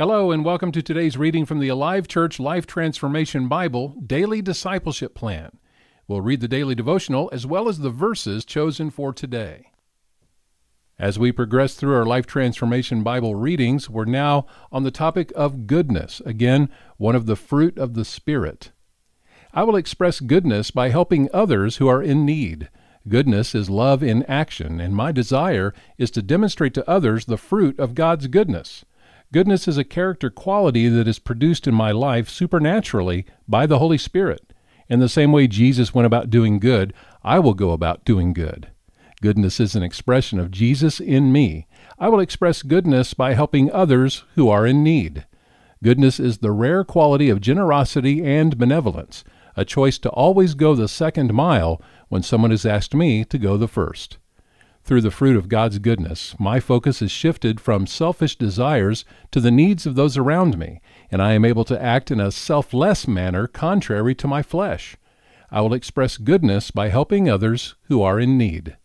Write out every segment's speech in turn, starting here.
Hello, and welcome to today's reading from the Alive Church Life Transformation Bible Daily Discipleship Plan. We'll read the daily devotional as well as the verses chosen for today. As we progress through our Life Transformation Bible readings, we're now on the topic of goodness, again, one of the fruit of the Spirit. I will express goodness by helping others who are in need. Goodness is love in action, and my desire is to demonstrate to others the fruit of God's goodness. Goodness is a character quality that is produced in my life supernaturally by the Holy Spirit. In the same way Jesus went about doing good, I will go about doing good. Goodness is an expression of Jesus in me. I will express goodness by helping others who are in need. Goodness is the rare quality of generosity and benevolence, a choice to always go the second mile when someone has asked me to go the first. Through the fruit of God's goodness, my focus is shifted from selfish desires to the needs of those around me, and I am able to act in a selfless manner contrary to my flesh. I will express goodness by helping others who are in need.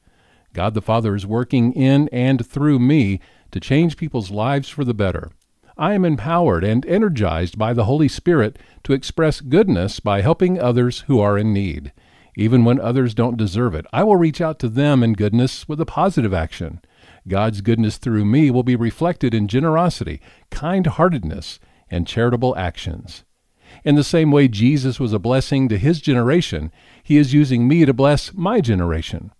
God the Father is working in and through me to change people's lives for the better. I am empowered and energized by the Holy Spirit to express goodness by helping others who are in need even when others don't deserve it. I will reach out to them in goodness with a positive action. God's goodness through me will be reflected in generosity, kind heartedness, and charitable actions. In the same way Jesus was a blessing to his generation, he is using me to bless my generation.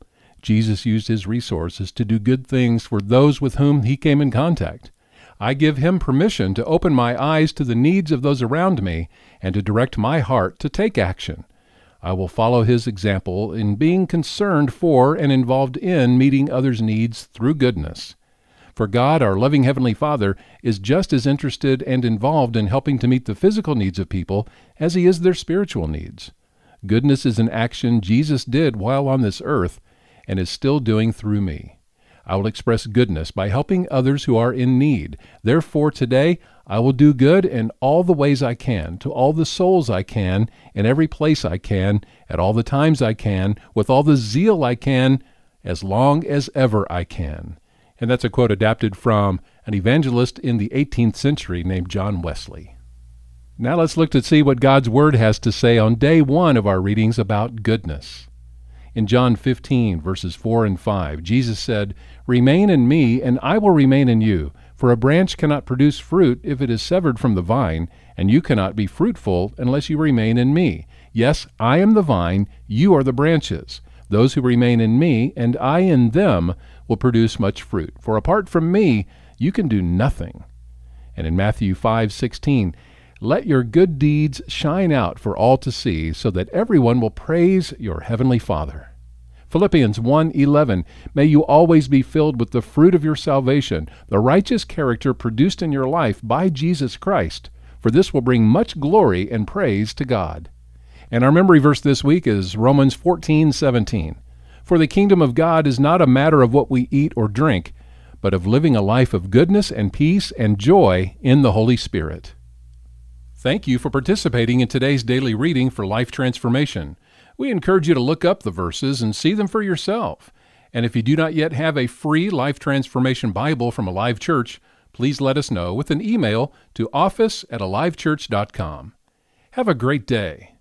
Jesus used his resources to do good things for those with whom he came in contact. I give him permission to open my eyes to the needs of those around me and to direct my heart to take action. I will follow his example in being concerned for and involved in meeting others' needs through goodness. For God, our loving Heavenly Father, is just as interested and involved in helping to meet the physical needs of people as he is their spiritual needs. Goodness is an action Jesus did while on this earth and is still doing through me. I will express goodness by helping others who are in need. Therefore, today I will do good in all the ways I can, to all the souls I can, in every place I can, at all the times I can, with all the zeal I can, as long as ever I can. And that's a quote adapted from an evangelist in the 18th century named John Wesley. Now let's look to see what God's Word has to say on day one of our readings about goodness. In John 15, verses 4 and 5, Jesus said, Remain in me, and I will remain in you. For a branch cannot produce fruit if it is severed from the vine, and you cannot be fruitful unless you remain in me. Yes, I am the vine, you are the branches. Those who remain in me, and I in them, will produce much fruit. For apart from me, you can do nothing. And in Matthew 5:16, let your good deeds shine out for all to see, so that everyone will praise your heavenly Father. Philippians 1:11 May you always be filled with the fruit of your salvation, the righteous character produced in your life by Jesus Christ, for this will bring much glory and praise to God. And our memory verse this week is Romans 14:17. For the kingdom of God is not a matter of what we eat or drink, but of living a life of goodness and peace and joy in the Holy Spirit. Thank you for participating in today's daily reading for Life Transformation. We encourage you to look up the verses and see them for yourself. And if you do not yet have a free Life Transformation Bible from Alive Church, please let us know with an email to office at alivechurch.com. Have a great day.